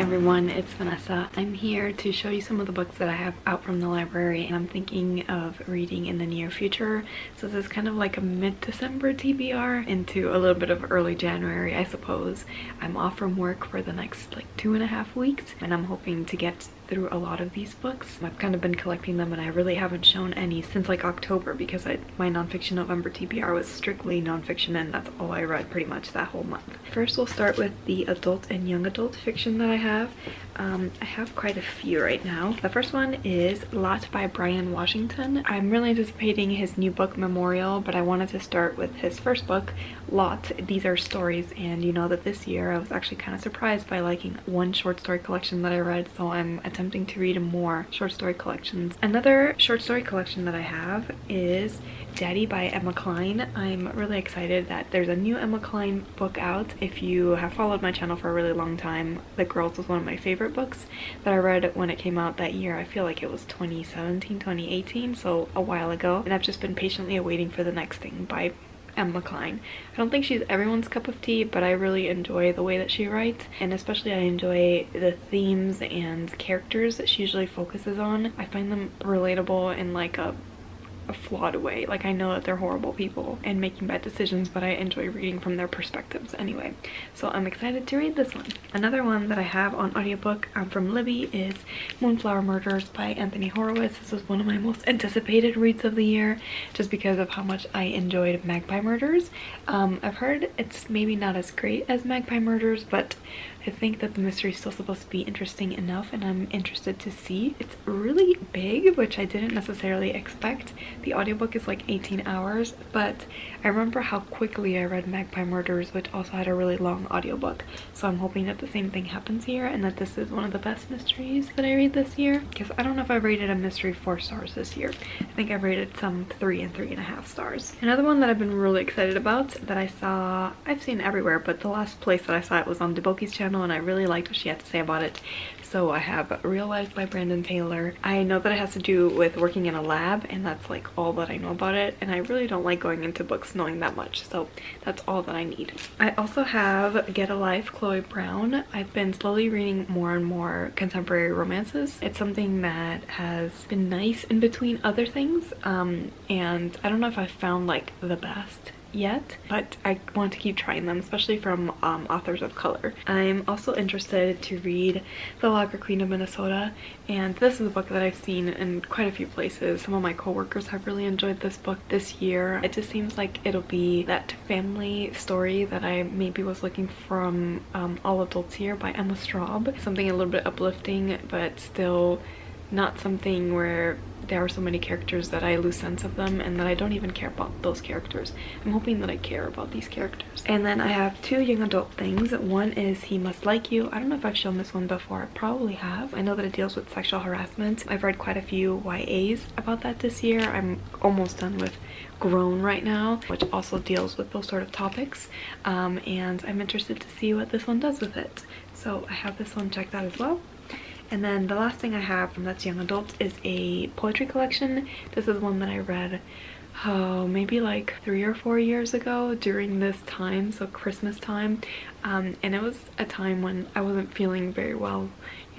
everyone, it's Vanessa. I'm here to show you some of the books that I have out from the library and I'm thinking of reading in the near future. So this is kind of like a mid-December TBR into a little bit of early January, I suppose. I'm off from work for the next like two and a half weeks and I'm hoping to get through a lot of these books. I've kind of been collecting them and I really haven't shown any since like October because I, my nonfiction November TBR was strictly nonfiction and that's all I read pretty much that whole month. First we'll start with the adult and young adult fiction that I have. Um, I have quite a few right now. The first one is Lot by Bryan Washington. I'm really anticipating his new book Memorial but I wanted to start with his first book Lot. These are stories and you know that this year I was actually kind of surprised by liking one short story collection that I read so I'm attempting attempting to read more short story collections. Another short story collection that I have is Daddy by Emma Cline. I'm really excited that there's a new Emma Cline book out. If you have followed my channel for a really long time, The Girls was one of my favorite books that I read when it came out that year. I feel like it was 2017, 2018, so a while ago. And I've just been patiently awaiting for the next thing by Emma Cline. I don't think she's everyone's cup of tea, but I really enjoy the way that she writes, and especially I enjoy the themes and characters that she usually focuses on. I find them relatable in like a a flawed way. Like I know that they're horrible people and making bad decisions, but I enjoy reading from their perspectives anyway. So I'm excited to read this one. Another one that I have on audiobook um, from Libby is Moonflower Murders by Anthony Horowitz. This was one of my most anticipated reads of the year just because of how much I enjoyed Magpie Murders. Um, I've heard it's maybe not as great as Magpie Murders, but I think that the mystery is still supposed to be interesting enough and I'm interested to see. It's really big, which I didn't necessarily expect. The audiobook is like 18 hours, but I remember how quickly I read Magpie Murders, which also had a really long audiobook. So I'm hoping that the same thing happens here and that this is one of the best mysteries that I read this year. Because I don't know if I've rated a mystery four stars this year. I think I've rated some three and three and a half stars. Another one that I've been really excited about that I saw, I've seen everywhere, but the last place that I saw it was on Deboki's channel channel and I really liked what she had to say about it. So I have Real Life by Brandon Taylor. I know that it has to do with working in a lab and that's like all that I know about it and I really don't like going into books knowing that much so that's all that I need. I also have Get a Life Chloe Brown. I've been slowly reading more and more contemporary romances. It's something that has been nice in between other things um, and I don't know if I've found like the best yet but I want to keep trying them especially from um, authors of color. I'm also interested to read The Lager Queen of Minnesota and this is a book that I've seen in quite a few places. Some of my coworkers have really enjoyed this book this year. It just seems like it'll be that family story that I maybe was looking from um, All Adults Here by Emma Straub. Something a little bit uplifting but still not something where there are so many characters that I lose sense of them and that I don't even care about those characters. I'm hoping that I care about these characters. And then I have two young adult things. One is He Must Like You. I don't know if I've shown this one before. I probably have. I know that it deals with sexual harassment. I've read quite a few YAs about that this year. I'm almost done with Grown right now, which also deals with those sort of topics. Um, and I'm interested to see what this one does with it. So I have this one checked out as well. And then the last thing I have from That's Young Adult is a poetry collection. This is one that I read oh maybe like three or four years ago during this time so christmas time um, and it was a time when i wasn't feeling very well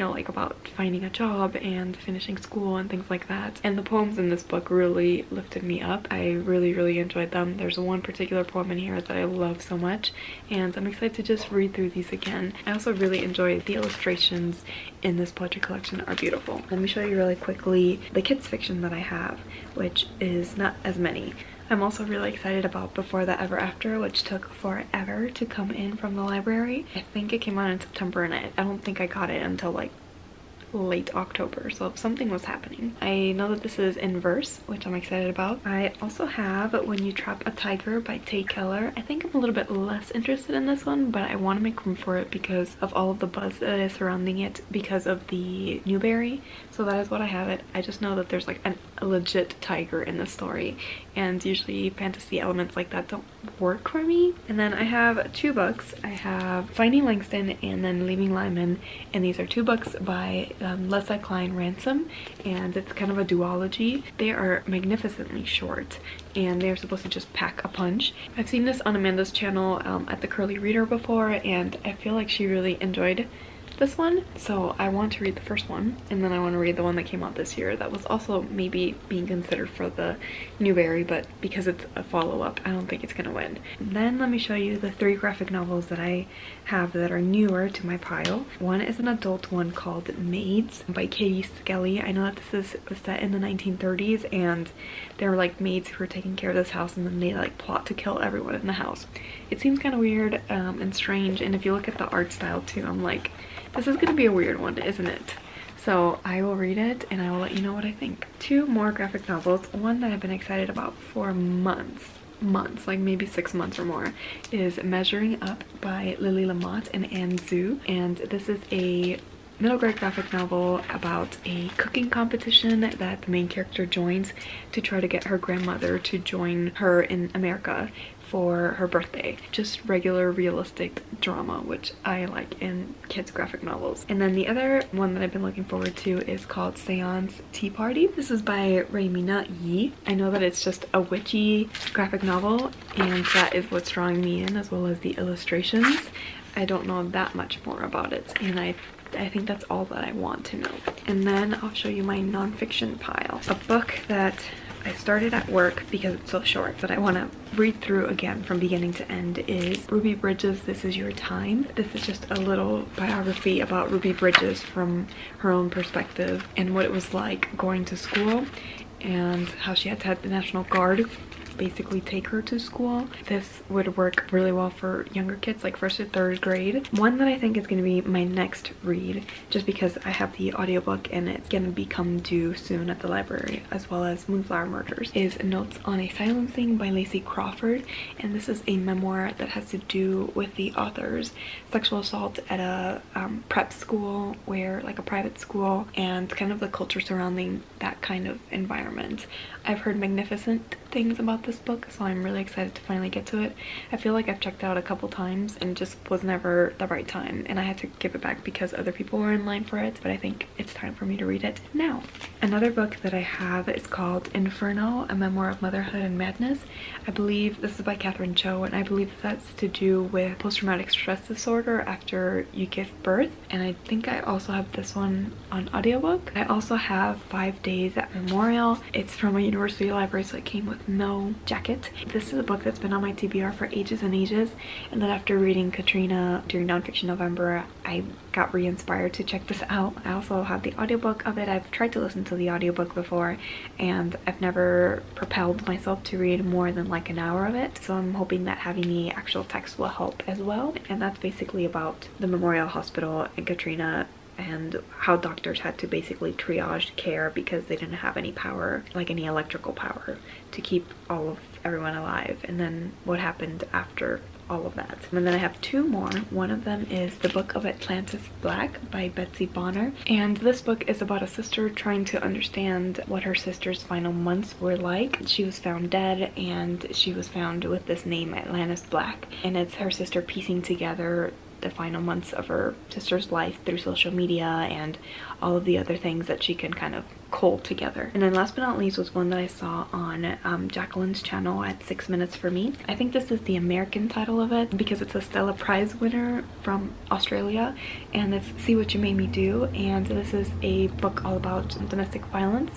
know, like about finding a job and finishing school and things like that. And the poems in this book really lifted me up. I really, really enjoyed them. There's one particular poem in here that I love so much and I'm excited to just read through these again. I also really enjoy the illustrations in this poetry collection are beautiful. Let me show you really quickly the kids fiction that I have, which is not as many. I'm also really excited about Before the Ever After, which took forever to come in from the library. I think it came out in September and I, I don't think I got it until like late October, so something was happening. I know that this is in verse, which I'm excited about. I also have When You Trap a Tiger by Tae Keller. I think I'm a little bit less interested in this one, but I want to make room for it because of all of the buzz that is surrounding it because of the Newbery. So that is what I have it. I just know that there's like an, a legit tiger in the story and usually fantasy elements like that don't work for me. And then I have two books. I have Finding Langston and then Leaving Lyman and these are two books by um, Lesa Cline-Ransome and it's kind of a duology. They are magnificently short and they're supposed to just pack a punch. I've seen this on Amanda's channel um, at the Curly Reader before and I feel like she really enjoyed this one. So I want to read the first one and then I want to read the one that came out this year that was also maybe being considered for the Newbery, but because it's a follow-up, I don't think it's gonna win. Then let me show you the three graphic novels that I have that are newer to my pile. One is an adult one called Maids by Katie Skelly. I know that this is set in the 1930s and they're like maids who are taking care of this house and then they like plot to kill everyone in the house. It seems kind of weird um, and strange and if you look at the art style too, I'm like, this is gonna be a weird one, isn't it? So I will read it and I will let you know what I think. Two more graphic novels, one that I've been excited about for months months, like maybe six months or more, is Measuring Up by Lily Lamotte and Ann Xu. And this is a middle grade graphic novel about a cooking competition that the main character joins to try to get her grandmother to join her in America for her birthday. Just regular realistic drama, which I like in kids graphic novels. And then the other one that I've been looking forward to is called Seance Tea Party. This is by Reimena Yee. I know that it's just a witchy graphic novel and that is what's drawing me in as well as the illustrations. I don't know that much more about it and I I think that's all that I want to know. And then I'll show you my nonfiction pile. A book that I started at work because it's so short that I want to read through again from beginning to end is Ruby Bridges This Is Your Time. This is just a little biography about Ruby Bridges from her own perspective and what it was like going to school and how she had to have the National Guard basically take her to school. This would work really well for younger kids like first or third grade. One that I think is going to be my next read just because I have the audiobook and it's going to become due soon at the library as well as Moonflower Murders is Notes on a Silencing by Lacy Crawford and this is a memoir that has to do with the author's sexual assault at a um, prep school where like a private school and kind of the culture surrounding that kind of environment. I've heard magnificent things about this book so I'm really excited to finally get to it. I feel like I've checked out a couple times and just was never the right time and I had to give it back because other people were in line for it but I think it's time for me to read it now. Another book that I have is called Inferno, a memoir of motherhood and madness. I believe this is by Catherine Cho and I believe that's to do with post-traumatic stress disorder after you give birth and I think I also have this one on audiobook. I also have Five Days at Memorial. It's from a university library so it came with no jacket. This is a book that's been on my TBR for ages and ages and then after reading Katrina during Nonfiction November I got re-inspired to check this out. I also have the audiobook of it. I've tried to listen to the audiobook before and I've never propelled myself to read more than like an hour of it so I'm hoping that having the actual text will help as well and that's basically about the Memorial Hospital and Katrina and how doctors had to basically triage care because they didn't have any power, like any electrical power, to keep all of everyone alive. And then what happened after all of that. And then I have two more. One of them is The Book of Atlantis Black by Betsy Bonner. And this book is about a sister trying to understand what her sister's final months were like. She was found dead and she was found with this name Atlantis Black. And it's her sister piecing together the final months of her sister's life through social media and all of the other things that she can kind of cold together. And then last but not least was one that I saw on um, Jaclyn's channel at Six Minutes for Me. I think this is the American title of it because it's a Stella Prize winner from Australia and it's See What You Made Me Do and this is a book all about domestic violence.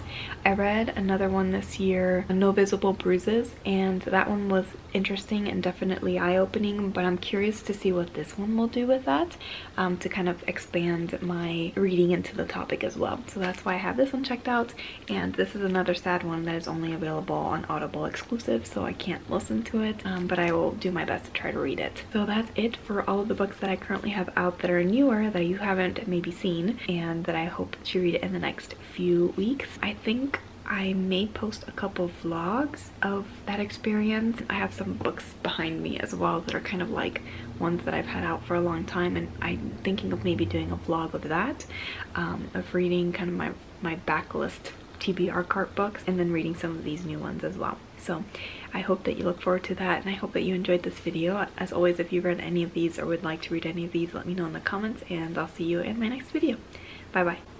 I read another one this year, No Visible Bruises, and that one was interesting and definitely eye-opening but I'm curious to see what this one will do with that um, to kind of expand my reading into the topic as well. So that's why I have this one checked out and this is another sad one that is only available on Audible exclusive so I can't listen to it um, but I will do my best to try to read it. So that's it for all of the books that I currently have out that are newer that you haven't maybe seen and that I hope to read in the next few weeks. I think I may post a couple vlogs of that experience. I have some books behind me as well that are kind of like ones that I've had out for a long time and I'm thinking of maybe doing a vlog of that, um, of reading kind of my, my backlist TBR cart books and then reading some of these new ones as well. So I hope that you look forward to that and I hope that you enjoyed this video. As always, if you've read any of these or would like to read any of these, let me know in the comments and I'll see you in my next video. Bye bye.